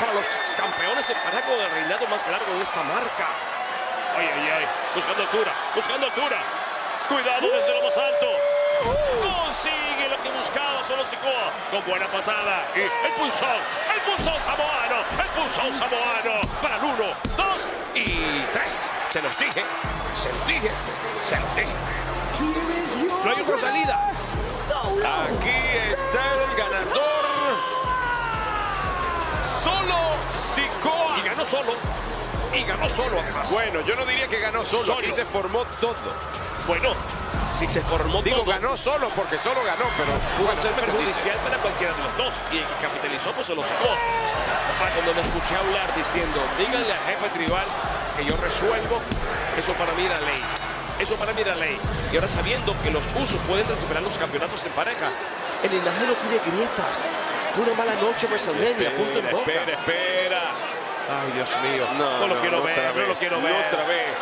para los campeones en pareja con reinado más largo de esta marca. Ay, ay, ay. Buscando altura, buscando altura. Cuidado desde lo más alto. Consigue lo que buscaba solo Sikoa. Con buena patada. Y el pulsón, el pulsón samoano, el pulsón samoano. Para el uno, dos y tres. Se los dije, se los dije, se los dije. Solo. Y ganó solo además. Bueno, yo no diría que ganó solo. Solo. Aquí se formó todo. Bueno, si se formó Digo, todo, ganó solo porque solo ganó, pero pudo bueno, ser perjudicial para cualquiera de los dos. Y el que capitalizó, pues se lo sacó. Cuando me escuché hablar diciendo, díganle al jefe tribal que yo resuelvo, eso para mí era ley. Eso para mí era ley. Y ahora sabiendo que los usos pueden recuperar los campeonatos en pareja, el linaje no tiene grietas. Fue una mala noche WrestleMania, punto en boca. espera, espera. Ay, Dios mío. No, No, lo no, quiero ver, no lo quiero no ver. Otra vez.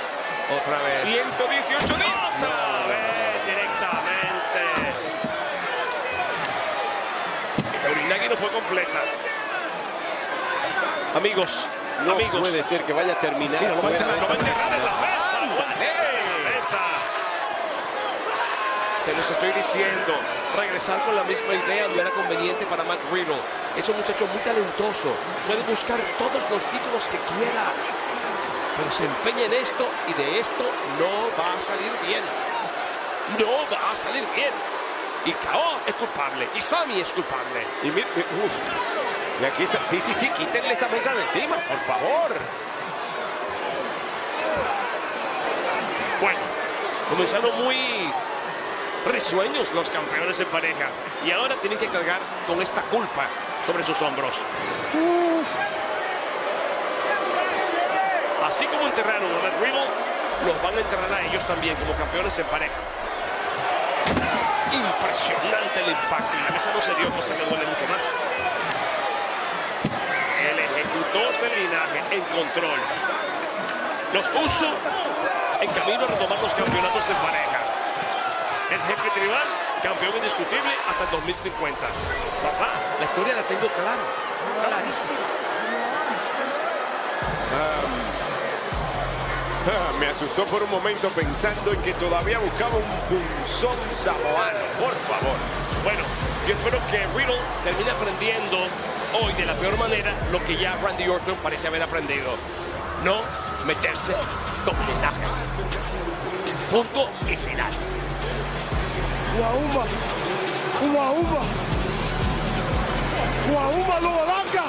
Otra vez. 118 días. Otra vez directamente. La Urinagi no fue completa. Amigos, No amigos. puede ser que vaya a terminar. Mira, lo va a fuera enterrar, de lo va a esta- enterrar en la mesa. lo va a enterrar en la mesa. Se los estoy diciendo, regresar con la misma idea no era conveniente para Matt Riddle. Es un muchacho muy talentoso, puede buscar todos los títulos que quiera, pero se empeña en esto y de esto no va a salir bien. No va a salir bien. Y Kao es culpable, y Sami es culpable. Y mira, uf. Y aquí está. Sí, sí, sí, quítenle esa mesa de encima, por favor. Bueno, comenzaron muy risueños los campeones en pareja y ahora tienen que cargar con esta culpa sobre sus hombros. Así como enterraron a Matt los van a enterrar a ellos también como campeones en pareja. Impresionante el impacto y la mesa no se dio, cosa que duele mucho más. El ejecutor del linaje en control. Los uso en camino a retomar los campeonatos de pareja. El jefe tribal, campeón indiscutible hasta el 2050. Papá, la historia la tengo clara, clarísima. Ah, me asustó por un momento pensando en que todavía buscaba un punzón samoano. Por favor. Bueno, yo espero que Riddle termine aprendiendo hoy de la peor manera lo que ya Randy Orton parece haber aprendido. No meterse con linaje. Punto y final. Uma uma. Uma uma. Uma uma não larga.